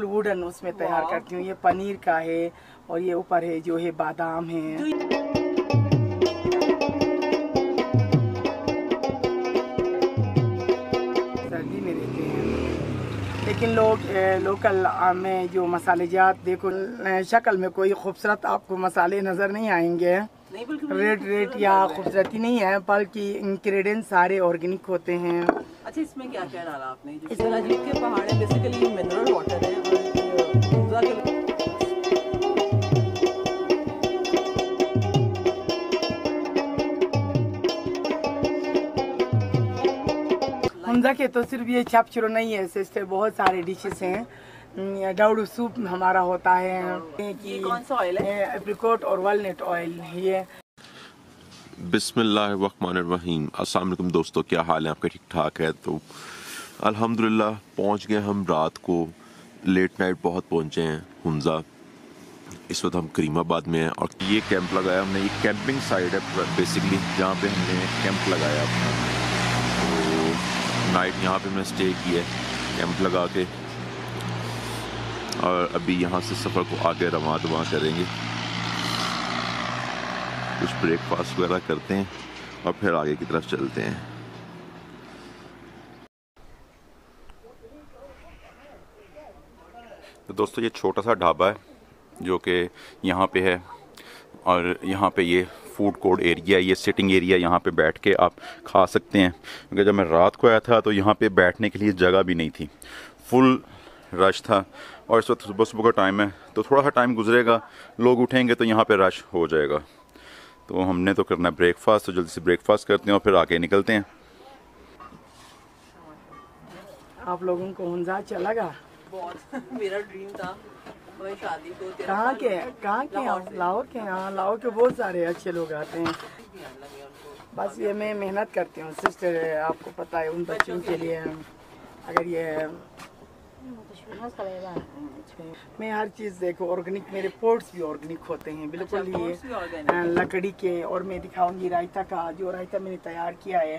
बिल्कुल वुडन उसमें तैयार करती हूँ। ये पनीर का है और ये ऊपर है जो है बादाम है। सर्दी में रहते हैं। लेकिन लोग ए, लोकल में जो मसाले जात देखो शक्ल में कोई खूबसूरत आपको मसाले नज़र नहीं आएँगे। नहीं बल्कि रेड रेड या खूबसूरती नहीं है बल्कि इंग्रेडिएंट सारे ऑर्गेनिक होते हैं। अच्छा इसमें क्या क्या डाला आपने? के पहाड़ है बेसिकली मिनरल वाटर है। हमजा के तो सिर्फ़ ये छप चुरो नहीं है सिस्टर बहुत सारे डिशेस हैं। डाउडू सूप हमारा होता है। ये कौन सा ऑयल है? एप्रिकोट और वालनट ऑयल ये। बिस्मिल्लाहिर्रहमानिर्रहीम। अस्सलाम वालेकुम दोस्तों क्या हाल है? आपके ठीक ठाक है? तो अल्हम्दुलिल्लाह पहुँच गए हम रात को। लेट नाइट बहुत पहुँचे हैं हुंजा इस वक्त हम करीमाबाद में हैं और ये कैंप लगाया हमने, ये कैंपिंग साइड है बेसिकली जहाँ पे हमने कैंप लगाया अपना। तो नाइट यहाँ पे हमने स्टे किया कैंप लगा के। और अभी यहाँ से सफ़र को आगे रवा दवा करेंगे। कुछ ब्रेकफास्ट वगैरह करते हैं और फिर आगे की तरफ़ चलते हैं। तो दोस्तों, ये छोटा सा ढाबा है, जो कि यहाँ पे है। और यहाँ पे ये फ़ूड कोर्ट एरिया ये सिटिंग एरिया यहाँ पे बैठ के आप खा सकते हैं। क्योंकि जब मैं रात को आया था तो यहाँ पे बैठने के लिए जगह भी नहीं थी। फुल रश था। और इस वक्त सुबह सुबह का टाइम है तो थोड़ा सा टाइम गुजरेगा, लोग उठेंगे तो यहाँ पे रश हो जाएगा। तो हमने तो करना ब्रेकफास्ट तो जल्दी से ब्रेकफास्ट करते हैं और फिर आगे निकलते हैं। आप लोगों को अच्छा लगा बहुत मेरा ड्रीम था। वही शादी को कहाँ के कहाँ के हैं? लाहौर के यहाँ लाहौर के बहुत सारे अच्छे लोग आते हैं। बस ये मैं मेहनत करती हूँ सिस्टर आपको पता है उन बच्चों के लिए अगर ये मैं हर चीज़ देखो ऑर्गेनिक मेरे पोर्ट्स भी ऑर्गेनिक होते हैं बिल्कुल अच्छा, ये अ, लकड़ी के और मैं दिखाऊँगी रायता का जो रायता मैंने तैयार किया है।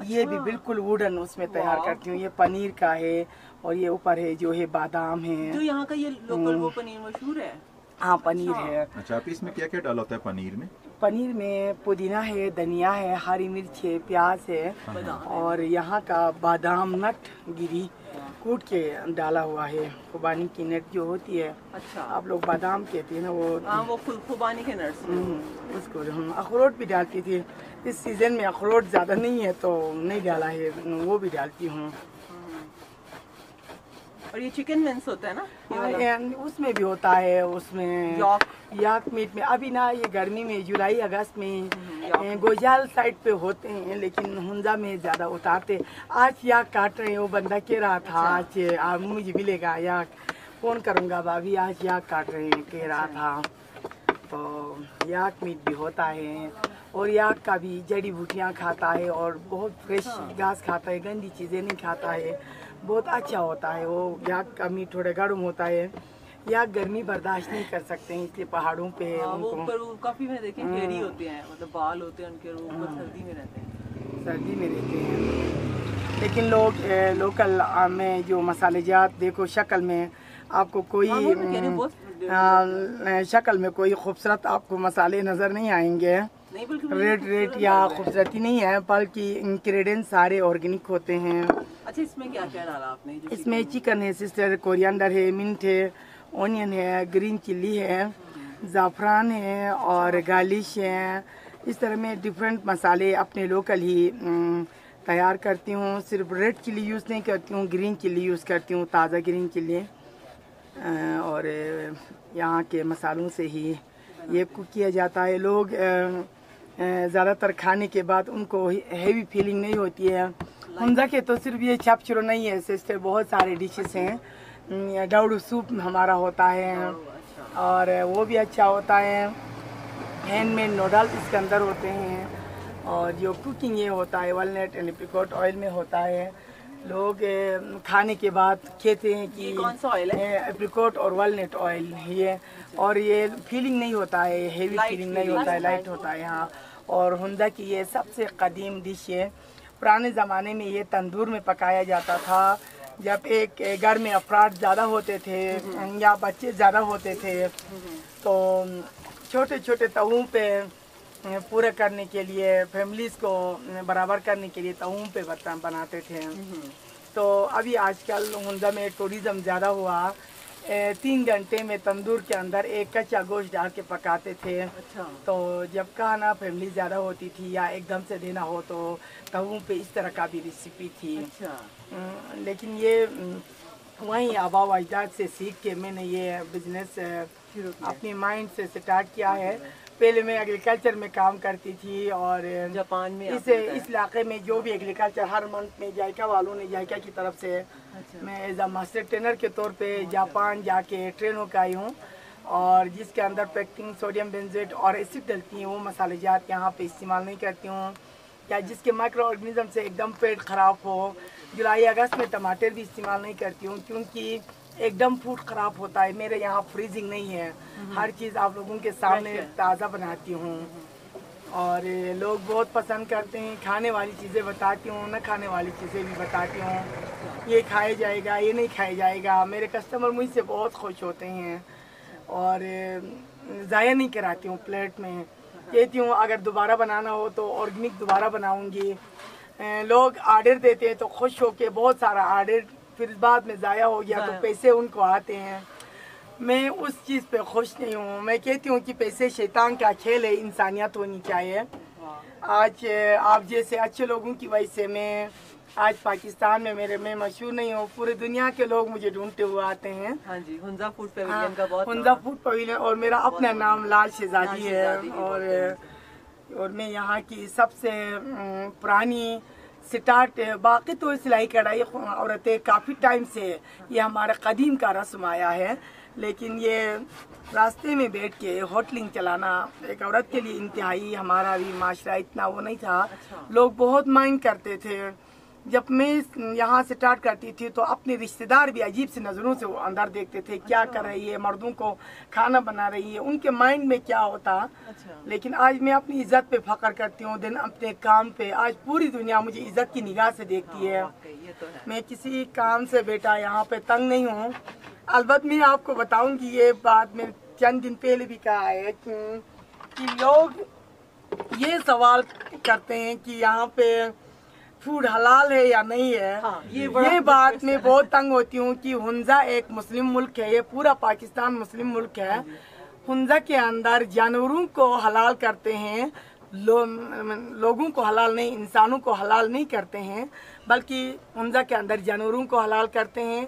ये भी बिल्कुल वुडन उसमें तैयार करती हूँ। ये पनीर का है और ये ऊपर है जो है बादाम है। जो यहाँ का ये लोकल वो पनीर मशहूर है? हाँ पनीर है। अच्छा आप इसमें क्या क्या डाला होता है पनीर में? पनीर में पुदीना है धनिया है हरी मिर्च है प्याज है और यहाँ का बादाम नट गिरी। कूट के डाला हुआ है खुबानी की नट जो होती है अच्छा। आप लोग बादाम कहते हैं ना वो हाँ वो खुबानी के नट्स हम्म, उसको हम अखरोट भी डालती थी। इस सीज़न में अखरोट ज़्यादा नहीं है तो नहीं डाला है वो भी डालती हूँ। और ये चिकन मिन्स होता है ना? हाँ, उसमें भी होता है उसमें याक। याक मीट में। अभी ना ये गर्मी में जुलाई अगस्त में याक। गोजाल साइड पे होते हैं लेकिन हुंजा में ज़्यादा उतारते। आज याक काट रहे हैं वो बंदा कह रहा था आज आ, मुझे मिलेगा याक। फ़ोन करूँगा भाभी आज याक काट रहे हैं कह रहा था। तो याक मीट भी होता है और याक का भी जड़ी बूटियाँ खाता है और बहुत फ्रेश घास खाता है गंदी चीज़ें नहीं खाता है। बहुत अच्छा होता है वो याक का मीट थोड़ा गर्म होता है। याक गर्मी बर्दाश्त नहीं कर सकते हैं इसलिए पहाड़ों पे हाँ, वो उनको ऊपर वो काफ़ी मैं देखे हेरी होते हैं मतलब बाल होते हैं उनके और वो सर्दी में रहते हैं। सर्दी में रहते हैं। लेकिन लोग ए, लोकल में जो मसालेजात देखो शक्ल में आपको कोई हाँ, वो मैं कह रही हूँ, बहुत आ, शक्ल में कोई खूबसूरत आपको मसाले नज़र नहीं आएँगे। रेड रेड या खूबसूरती नहीं है बल्कि इंग्रेडिएंट सारे ऑर्गेनिक होते हैं। अच्छा इसमें क्या क्या डाला आपने? इसमें चिकन है सिस्टर कोरिएंडर है मिंट है ऑनियन है ग्रीन चिल्ली है ज़ाफ़रान है और गार्लिश है। इस तरह मैं डिफरेंट मसाले अपने लोकल ही तैयार करती हूँ। सिर्फ़ रेड चिल्ली यूज़ नहीं करती हूँ ग्रीन चिल्ली यूज़ करती हूँ, ताज़ा ग्रीन चिल्ली और यहाँ के मसालों से ही ये कुक किया जाता है। लोग ज़्यादातर खाने के बाद उनको हेवी फीलिंग नहीं होती है। हमजा के तो सिर्फ़ ये छप चुरो नहीं है सिस्टर बहुत सारे डिशेस हैं। डाउडू सूप हमारा होता है। और वो भी अच्छा होता है। हैंडमेड नूडल्स इसके अंदर होते हैं। और जो कुकिंग ये होता है वालनट एंड एप्रिकॉट ऑयल में होता है। लोग खाने के बाद कहते हैं कि कौन सा ऑयल है? एप्रिकॉट और वालनट ऑयल ये। और ये फीलिंग नहीं होता है हेवी फीलिंग नहीं होता है लाइट होता है यहाँ और हुंदा की ये सबसे कदीम डिश है। पुराने ज़माने में ये तंदूर में पकाया जाता था। जब एक घर में अफराद ज़्यादा होते थे या बच्चे ज़्यादा होते थे तो छोटे छोटे तवों पे पूरे करने के लिए फैमिलीज़ को बराबर करने के लिए तवों पे बर्तन बनाते थे। तो अभी आजकल कल में टूरिज़्म ज़्यादा हुआ तीन घंटे में तंदूर के अंदर एक कच्चा गोश्त डाल के पकाते थे। अच्छा। तो जब खाना फैमिली ज़्यादा होती थी या एकदम से देना हो तो तवों पे इस तरह का भी रेसिपी थी। अच्छा। लेकिन ये अम, वहीं आबा अजदाद से सीख के मैंने ये बिज़नेस अपने माइंड से स्टार्ट किया है। पहले मैं एग्रीकल्चर में काम करती थी और जापान में इस इस इलाके में जो भी एग्रीकल्चर हर मंथ में जायका वालों ने जायका की तरफ़ से अच्छा। मैं एज अ मास्टर ट्रेनर के तौर पे जापान जाके ट्रेन होकर आई हूँ और जिसके अंदर पैक्टिंग सोडियम बेंजेट और एसिड डलती हैं वो मसाले जात यहाँ पे इस्तेमाल नहीं करती हूँ या जिसके माइक्रो ऑर्गेनिज्म से एकदम पेट खराब हो जुलाई अगस्त में टमाटर भी इस्तेमाल नहीं करती हूँ क्योंकि एकदम फ़ूड खराब होता है। मेरे यहाँ फ्रीजिंग नहीं है। हर चीज़ आप लोगों के सामने ताज़ा बनाती हूँ। और लोग बहुत पसंद करते हैं। खाने वाली चीज़ें बताती हूँ न खाने वाली चीज़ें भी बताती हूँ। ये खाया जाएगा ये नहीं खाया जाएगा। मेरे कस्टमर मुझसे बहुत खुश होते हैं। और ज़ाया नहीं कराती हूँ प्लेट में। कहती हूँ अगर दोबारा बनाना हो तो ऑर्गेनिक दोबारा बनाऊँगी। लोग आर्डर देते हैं तो खुश होके बहुत सारा आर्डर फिर बाद में ज़ाया हो गया तो पैसे उनको आते हैं। मैं उस चीज़ पे खुश नहीं हूँ। मैं कहती हूँ कि पैसे शैतान का खेल है इंसानियत होनी चाहिए। आज आप जैसे अच्छे लोगों की वजह से मैं आज पाकिस्तान में मेरे मैं मशहूर नहीं हूँ। पूरी दुनिया के लोग मुझे ढूंढते हुए आते हैं। हाँ जी हुंजा फ़ूड पेविलियन का बहुत हुंजा फ़ूड पवेलियन और मेरा अपना नाम लाल शहजादी है और और मैं यहाँ की सबसे पुरानी स्टार्ट बाकी तो सिलाई कढ़ाई औरतें काफ़ी टाइम से ये हमारा कदीम का रस्म आया है। लेकिन ये रास्ते में बैठ के होटलिंग चलाना एक औरत के लिए इंतहाई हमारा भी माशरा इतना वो नहीं था। लोग बहुत माइंड करते थे। जब मैं यहाँ से स्टार्ट करती थी तो अपने रिश्तेदार भी अजीब सी नज़रों से अंदर देखते थे क्या कर रही है मर्दों को खाना बना रही है उनके माइंड में क्या होता। अच्छा। लेकिन आज मैं अपनी इज़्ज़त पे फख्र करती हूँ दिन अपने काम पे आज पूरी दुनिया मुझे इज़्ज़त की निगाह से देखती है ये तो है। मैं किसी काम से बेटा यहाँ पे तंग नहीं हूँ। अलबत् मैं आपको बताऊँगी ये बात मैंने चंद दिन पहले भी कहा है कि लोग ये सवाल करते हैं कि यहाँ पे फ़ूड हलाल है या नहीं है हाँ, ये ये बात मैं बहुत तंग होती हूँ कि हुंजा एक मुस्लिम मुल्क है ये पूरा पाकिस्तान मुस्लिम मुल्क है। हुंजा के अंदर जानवरों को हलाल करते हैं लो, लोगों को हलाल नहीं इंसानों को हलाल नहीं करते हैं बल्कि हुंजा के अंदर जानवरों को हलाल करते हैं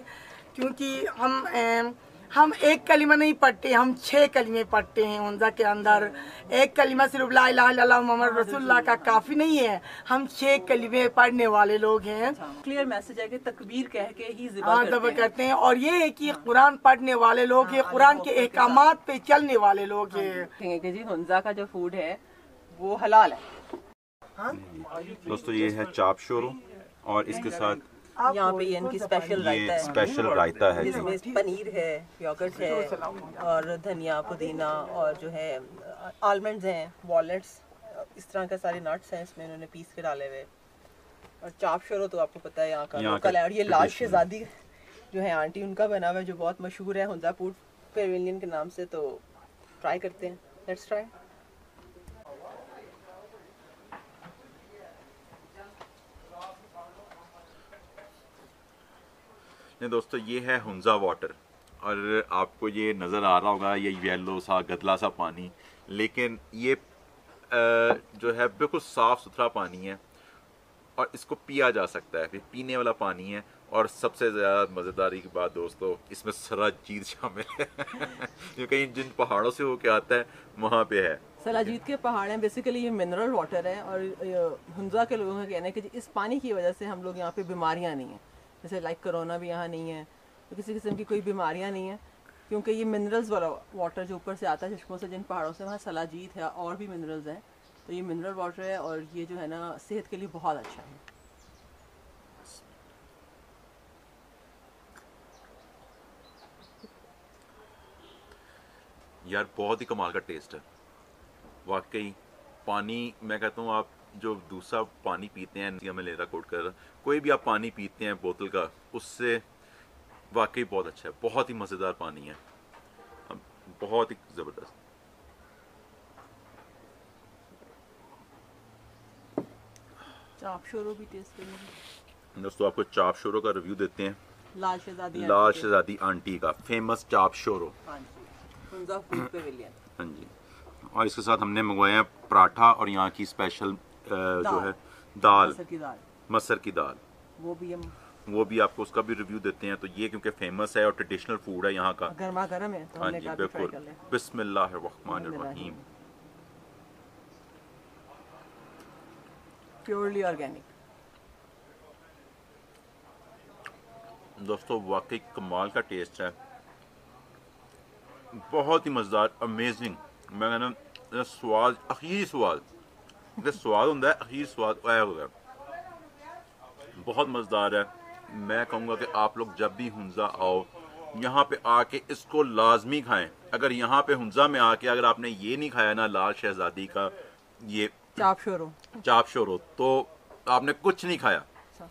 क्योंकि हम अम, हम एक कलिमा नहीं पढ़ते हम छह कलिमे पढ़ते हैं हुंजा के अंदर। एक कलिमा सिर्फ़ ला इलाहा मोहम्मद रसूलुल्लाह का काफ़ी नहीं है। हम छह कलिमे पढ़ने वाले लोग हैं। क्लियर मैसेज है कि तकबीर कह के ही हाँ हैं। करते हैं। और ये है कि कुरान पढ़ने वाले लोग हैं कुरान के अहकाम पे चलने वाले लोग हैं जी हुंजा का जो फ़ूड है वो हलाल है। दोस्तों ये है चाप शोरू और इसके साथ यहाँ पे इनकी स्पेशल रायता है। स्पेशल रायता है। जिसमें पनीर है योगर्ट है और धनिया पुदीना और जो है आलमंड्स हैं वॉलट्स इस तरह के सारे नट्स हैं इसमें इन्होंने पीस के डाले हुए। और चाप शोरो तो आपको पता है यहाँ का लोकल है और ये लाल शहजादी जो है आंटी उनका बना हुआ है जो बहुत मशहूर है हुंजा पेविलियन के नाम से तो ट्राई करते हैं। लेट्स ट्राई नहीं दोस्तों, ये है हुंजा वाटर और आपको ये नज़र आ रहा होगा, ये येलो सा, गदला सा पानी। लेकिन ये जो है, बिल्कुल साफ़ सुथरा पानी है। और इसको पिया जा सकता है। पीने वाला पानी है। और सबसे ज़्यादा मज़ेदारी की बात दोस्तों, इसमें सराजीत शामिल है। ये कहीं जिन पहाड़ों से होके आता है, वहाँ पे है। सलाजीत के पहाड़ हैं। बेसिकली ये मिनरल वाटर है। और हुंजा के लोगों का कहना है कि इस पानी की वजह से हम लोग यहाँ पे बीमारियाँ नहीं हैं। जैसे लाइक कोरोना भी यहाँ नहीं है तो किसी किस्म की कोई बीमारियाँ नहीं है, क्योंकि ये मिनरल्स वाला वाटर जो ऊपर से आता है चश्मों से जिन पहाड़ों से वहाँ सलाजीत है, और भी मिनरल्स हैं तो ये मिनरल वाटर है, और ये जो है ना, सेहत के लिए बहुत अच्छा है। यार, बहुत ही कमाल का टेस्ट है। वाकई, पानी, मैं कहता हूँ, आप जो दूसरा पानी पीते हैं मैं लेरा कोट कर रहा कोई भी आप पानी पीते हैं बोतल का उससे वाकई बहुत अच्छा है बहुत ही मज़ेदार पानी है। बहुत ही ज़बरदस्त। चाप शोरो भी टेस्ट करेंगे। दोस्तों आपको चाप शोरो का रिव्यू देते हैं। लाल शहजादी लाल आंटी शहजादी आंटी का फ़ेमस चाप शोरो। हाँ जी हाँ जी। और इसके साथ हमने मंगवाए हैं पराठा और यहाँ की स्पेशल जो है दाल। मसर की दाल। वो भी हम वो भी आपको उसका भी रिव्यू देते हैं तो ये क्योंकि फ़ेमस है और ट्रेडिशनल फ़ूड है यहाँ का। गर्मा गर्म है तो हाँ जी बिल्कुल। बिस्मिल्लाहमान प्योरली ऑर्गेनिक दोस्तों वाकई कमाल का टेस्ट है। बहुत ही मज़ेदार अमेजिंग मैं कहना स्वाद अखीर स्वाद ਇਹਦਾ ਸਵਾਦ ਹੁੰਦਾ ਹੈ ਅਖੀਰ ਸਵਾਦ ਆਇਆ ਹੋਗਾ बहुत मज़ेदार है मैं कहूँगा कि आप लोग जब भी हुंजा आओ यहाँ पे आके इसको लाजमी खाएं अगर यहाँ पे हुंजा में आके अगर आपने ये नहीं खाया ना लाल शहजादी का ये चाप शोरो चाप शोरो तो आपने कुछ नहीं खाया अच्छा।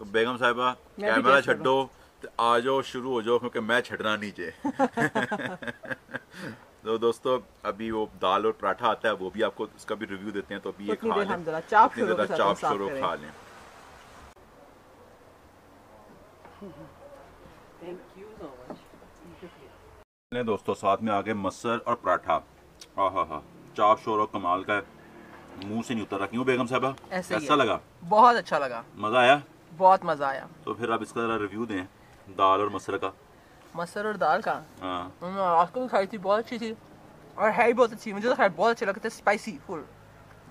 तो बेगम साहिबा मैं भी कैमरा टेस्ट छड्डो ते आ जाओ शुरू हो जाओ क्योंकि मैं छड़ना नीचे तो दोस्तों अभी वो दाल और पराठा आता है वो भी आपको उसका भी रिव्यू देते हैं तो अभी ये खा लें। चाप शोरो। खा लें। दोस्तों साथ में आगे मसर और पराठा। हाँ हाँ हाँ चाप शोरो कमाल का मुँह से नहीं उतर रहा। क्यों बेगम साहबा? ऐसे ही लगा? बहुत अच्छा लगा। मज़ा आया? बहुत मज़ा आया। तो फिर आप इसका जरा रिव्यू दें दाल और मसर का। मसर और दाल का। हाँ। हमने आपको भी खाई थी बहुत अच्छी थी। और है भी बहुत अच्छी मुझे तो खैर बहुत अच्छे लगते स्पाइसी फुल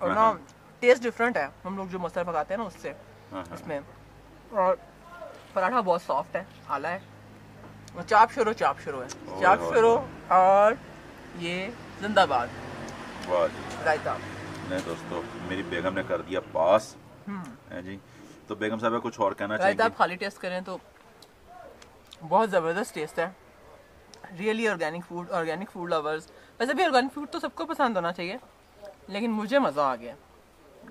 और ना हाँ। टेस्ट डिफरेंट है। हम लोग जो मसर पकाते हैं ना उससे हाँ हाँ। इसमें। और पराठा बहुत सॉफ्ट है आला है। चाप शुरू चाप शुरू है। चाप शुरू और ये जिंदाबाद। रायता। नहीं दोस्तों मेरी बेगम ने कर दिया पास। हम्म। है जी? तो बेगम साहब कुछ और कहना चाहेंगे? आप खाली टेस्ट करें तो बहुत ज़बरदस्त टेस्ट है। Really organic food organic food lovers वैसे भी ऑर्गेनिक फ़ूड तो सबको पसंद होना चाहिए, लेकिन मुझे मज़ा आ गया।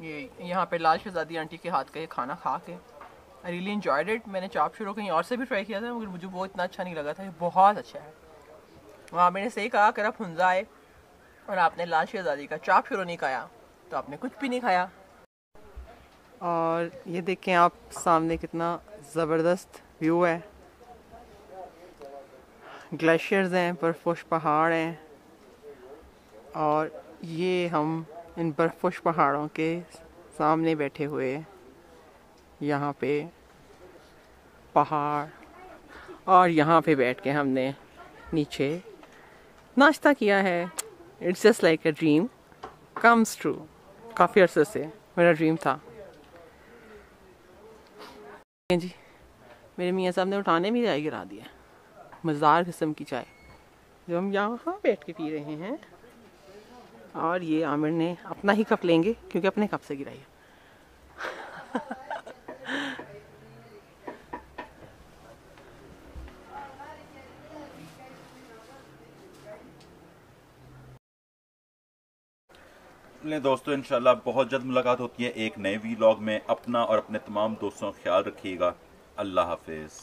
ये, यहाँ पे लाल शहजादी आंटी के हाथ का ये खाना खा के। आई रियली इन्जॉयड इट मैंने चाप शुरू कहीं और से भी ट्राई किया था, मगर मुझे वो इतना अच्छा नहीं लगा था। ये बहुत अच्छा है। वहाँ मैंने सही कहा, अगर आप हुंजा आए और आपने लाल शहजादी का चाप शुरू नहीं खाया तो आपने कुछ भी नहीं खाया। और ये देखें आप सामने कितना ज़बरदस्त व्यू है। ग्लेशियर्स हैं बर्फोश पहाड़ हैं। और ये हम इन बर्फोश पहाड़ों के सामने बैठे हुए यहाँ पे पहाड़ और यहाँ पे बैठ के हमने नीचे नाश्ता किया है। It's just like a dream comes true काफ़ी अरसे से मेरा ड्रीम था। जी, मेरे मियाँ साहब ने उठाने में चाय गिरा दिया मज़ेदार किस्म की चाय। जो हम यहाँ बैठ के पी रहे हैं, और ये आमिर ने अपना ही कप लेंगे, क्योंकि अपने कप से गिराई दोस्तों, इंशाल्लाह बहुत जल्द मुलाकात होती है एक नए वीलॉग में। अपना और अपने तमाम दोस्तों का ख्याल रखिएगा। अल्लाह हाफिज़।